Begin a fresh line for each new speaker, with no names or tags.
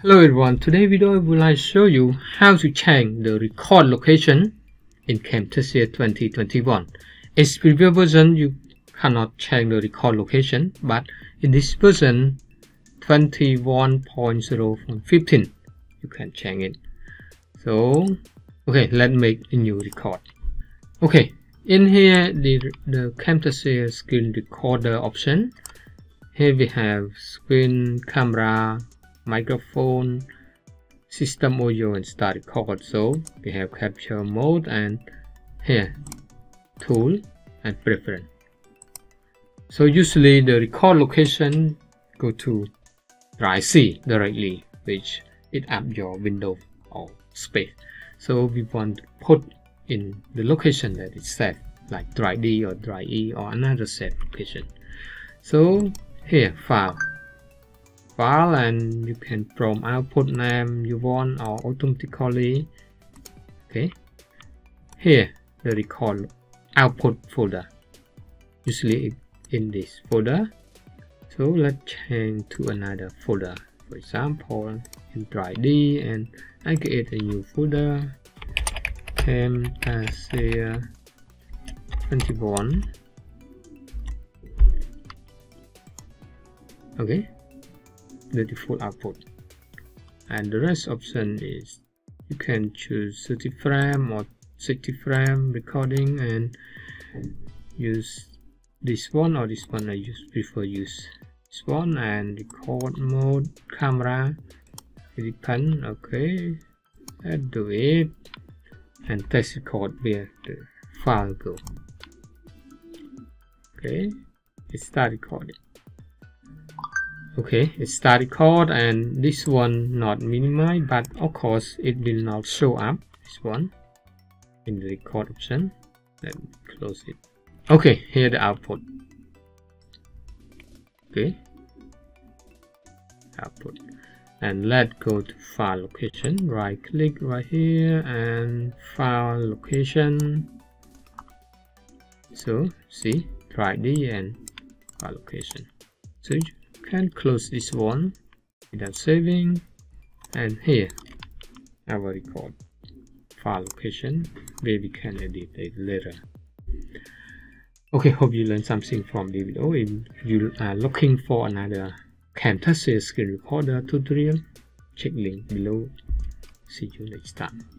Hello everyone, today video I would like show you how to change the record location in Camtasia 2021. In previous version you cannot change the record location but in this version 21.0.15 you can change it. So okay, let's make a new record. Okay, in here the, the Camtasia screen recorder option. Here we have screen camera microphone, system audio and start record. So we have capture mode and here tool and preference. So usually the record location go to drive C directly, which it up your window or space. So we want to put in the location that is set, like drive D or drive E or another set location. So here file file and you can from output name you want or automatically. Okay. Here the record output folder. Usually in this folder. So let's change to another folder. For example in drive D and I create a new folder. Camtasia 21 okay the default output. And the rest option is you can choose 30 frame or 60 frame recording and use this one or this one I use prefer use this one and record mode camera it depends okay. Let's do it. And test record where the file go. Okay it start recording okay it start record and this one not minimized but of course it will not show up. This one in the record option let close it. Okay here the output. Okay. Output. And let's go to file location. Right click right here and file location. So see drive D and file location. So can close this one without saving. And here our record file location where we can edit it later. Okay hope you learned something from the video. If you are looking for another Camtasia screen recorder tutorial check link below. See you next time